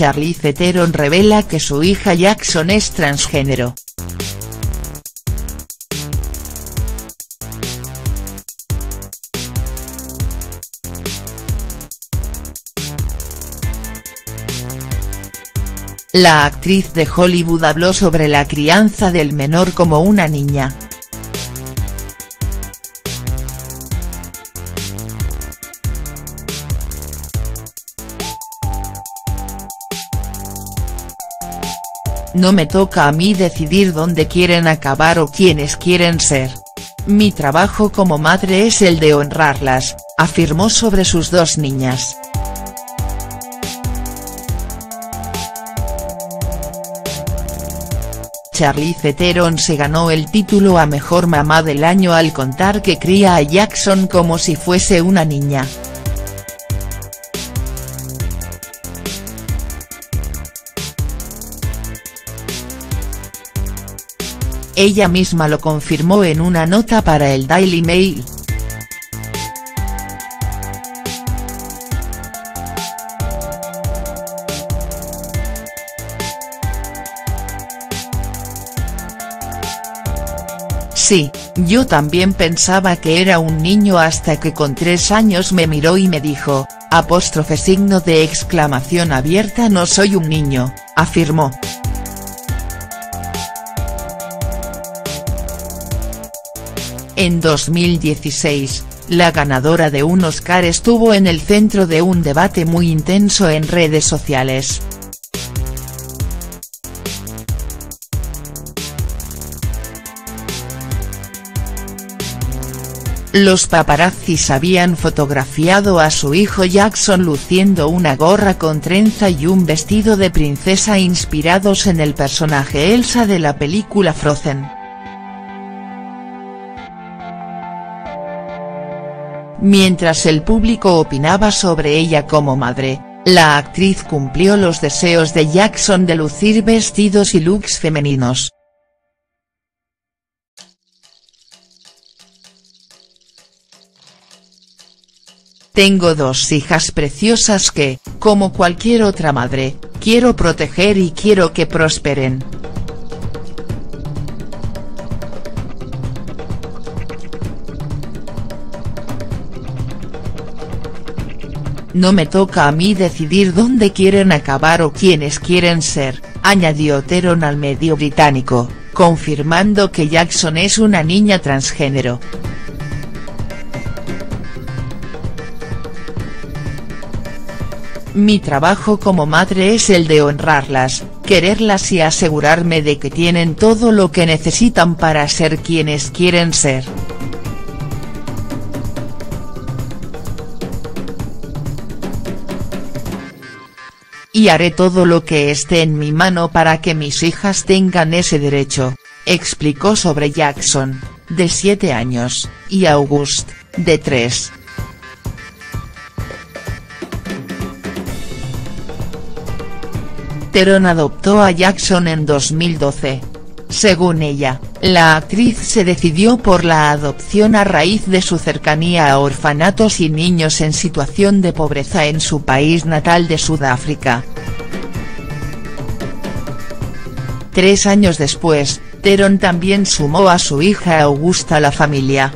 Charlize Theron revela que su hija Jackson es transgénero. La actriz de Hollywood habló sobre la crianza del menor como una niña. No me toca a mí decidir dónde quieren acabar o quiénes quieren ser. Mi trabajo como madre es el de honrarlas, afirmó sobre sus dos niñas. Charlize Theron se ganó el título a Mejor Mamá del Año al contar que cría a Jackson como si fuese una niña. Ella misma lo confirmó en una nota para el Daily Mail. Sí, yo también pensaba que era un niño hasta que con tres años me miró y me dijo, apóstrofe signo de exclamación abierta no soy un niño, afirmó. En 2016, la ganadora de un Oscar estuvo en el centro de un debate muy intenso en redes sociales. Los paparazzis habían fotografiado a su hijo Jackson luciendo una gorra con trenza y un vestido de princesa inspirados en el personaje Elsa de la película Frozen. Mientras el público opinaba sobre ella como madre, la actriz cumplió los deseos de Jackson de lucir vestidos y looks femeninos. Tengo dos hijas preciosas que, como cualquier otra madre, quiero proteger y quiero que prosperen. No me toca a mí decidir dónde quieren acabar o quiénes quieren ser, añadió Theron al medio británico, confirmando que Jackson es una niña transgénero. Mi trabajo como madre es el de honrarlas, quererlas y asegurarme de que tienen todo lo que necesitan para ser quienes quieren ser. Y haré todo lo que esté en mi mano para que mis hijas tengan ese derecho, explicó sobre Jackson, de 7 años, y August, de 3. Theron adoptó a Jackson en 2012. Según ella, la actriz se decidió por la adopción a raíz de su cercanía a orfanatos y niños en situación de pobreza en su país natal de Sudáfrica. Tres años después, Theron también sumó a su hija Augusta a la familia.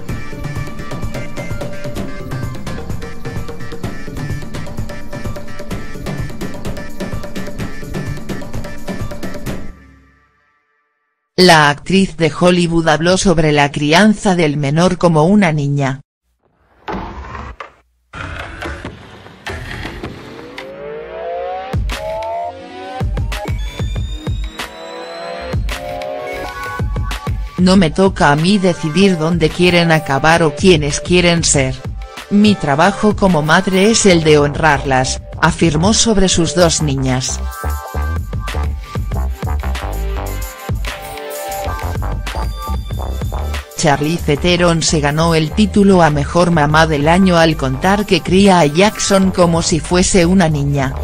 La actriz de Hollywood habló sobre la crianza del menor como una niña. No me toca a mí decidir dónde quieren acabar o quiénes quieren ser. Mi trabajo como madre es el de honrarlas, afirmó sobre sus dos niñas. Charlize Theron se ganó el título a Mejor Mamá del Año al contar que cría a Jackson como si fuese una niña.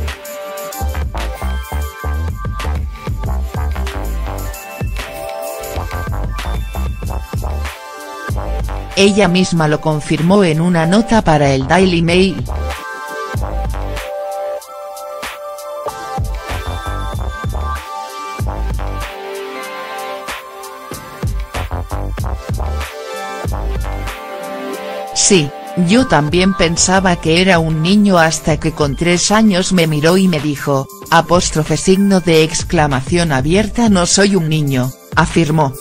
Ella misma lo confirmó en una nota para el Daily Mail. Sí, yo también pensaba que era un niño hasta que con tres años me miró y me dijo, apóstrofe signo de exclamación abierta no soy un niño, afirmó.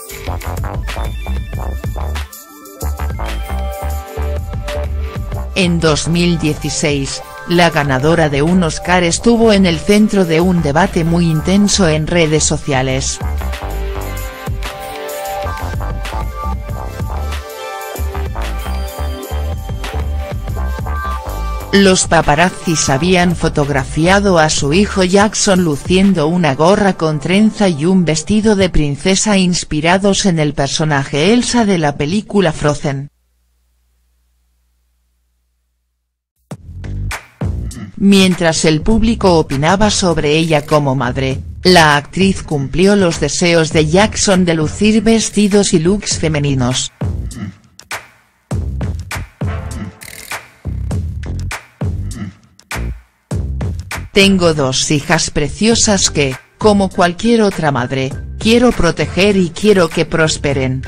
En 2016, la ganadora de un Oscar estuvo en el centro de un debate muy intenso en redes sociales. Los paparazzis habían fotografiado a su hijo Jackson luciendo una gorra con trenza y un vestido de princesa inspirados en el personaje Elsa de la película Frozen. Mientras el público opinaba sobre ella como madre, la actriz cumplió los deseos de Jackson de lucir vestidos y looks femeninos. Tengo dos hijas preciosas que, como cualquier otra madre, quiero proteger y quiero que prosperen.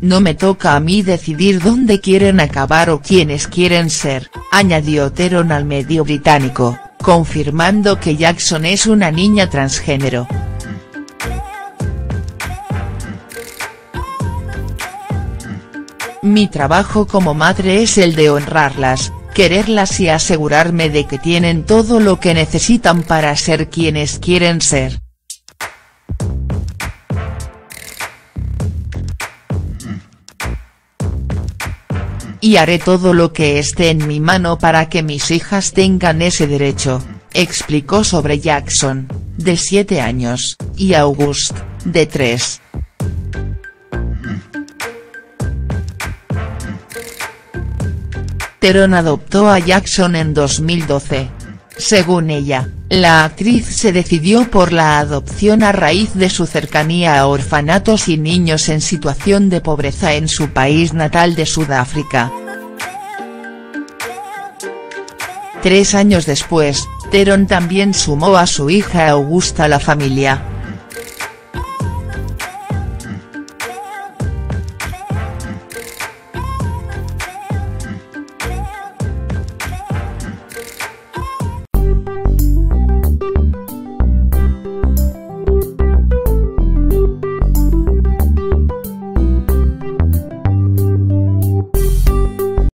No me toca a mí decidir dónde quieren acabar o quiénes quieren ser, añadió Teron al medio británico, confirmando que Jackson es una niña transgénero. Mi trabajo como madre es el de honrarlas, quererlas y asegurarme de que tienen todo lo que necesitan para ser quienes quieren ser. Y haré todo lo que esté en mi mano para que mis hijas tengan ese derecho, explicó sobre Jackson, de 7 años, y August, de 3. Teron adoptó a Jackson en 2012. Según ella, la actriz se decidió por la adopción a raíz de su cercanía a orfanatos y niños en situación de pobreza en su país natal de Sudáfrica. Tres años después, Teron también sumó a su hija Augusta a la familia.